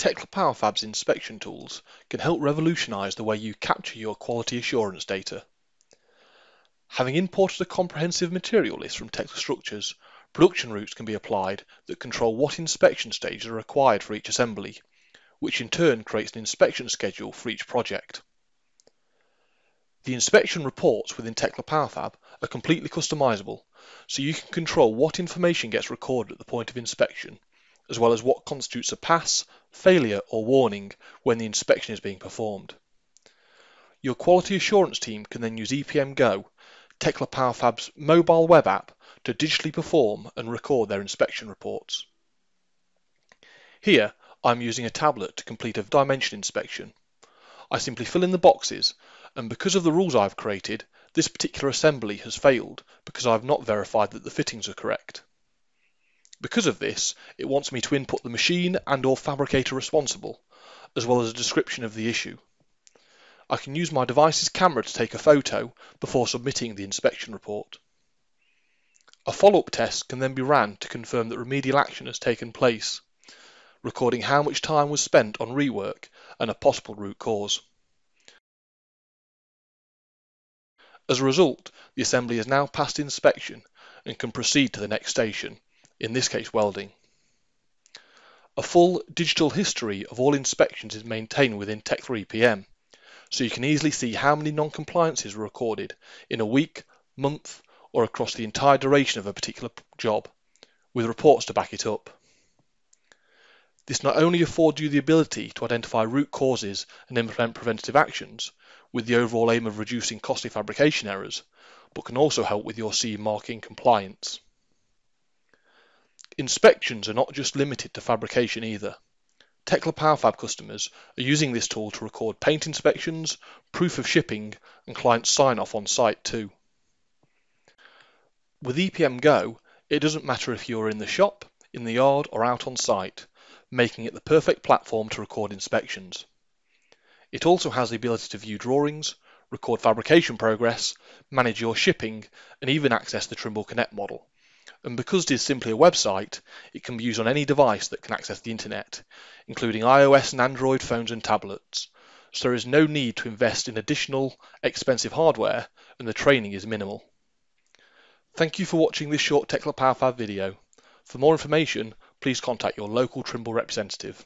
Tekla PowerFab's inspection tools can help revolutionise the way you capture your quality assurance data. Having imported a comprehensive material list from Tekla Structures, production routes can be applied that control what inspection stages are required for each assembly, which in turn creates an inspection schedule for each project. The inspection reports within Tekla PowerFab are completely customizable, so you can control what information gets recorded at the point of inspection, as well as what constitutes a pass, failure or warning when the inspection is being performed. Your quality assurance team can then use EPM Go, Tekla PowerFab's mobile web app, to digitally perform and record their inspection reports. Here, I'm using a tablet to complete a dimension inspection. I simply fill in the boxes and because of the rules I've created, this particular assembly has failed because I've not verified that the fittings are correct. Because of this, it wants me to input the machine and or fabricator responsible, as well as a description of the issue. I can use my device's camera to take a photo before submitting the inspection report. A follow-up test can then be ran to confirm that remedial action has taken place, recording how much time was spent on rework and a possible root cause. As a result, the assembly has now passed inspection and can proceed to the next station, in this case welding. A full digital history of all inspections is maintained within Tekla EPM, so you can easily see how many non-compliances were recorded in a week, month, or across the entire duration of a particular job, with reports to back it up. This not only affords you the ability to identify root causes and implement preventative actions, with the overall aim of reducing costly fabrication errors, but can also help with your CE marking compliance. Inspections are not just limited to fabrication either. Tekla PowerFab customers are using this tool to record paint inspections, proof of shipping, and client sign-off on site too. With EPM Go, it doesn't matter if you're in the shop, in the yard, or out on site, making it the perfect platform to record inspections. It also has the ability to view drawings, record fabrication progress, manage your shipping, and even access the Trimble Connect model. And because it is simply a website, it can be used on any device that can access the internet, including iOS and Android phones and tablets. So there is no need to invest in additional expensive hardware and the training is minimal. Thank you for watching this short Tekla PowerFab video. For more information, please contact your local Trimble representative.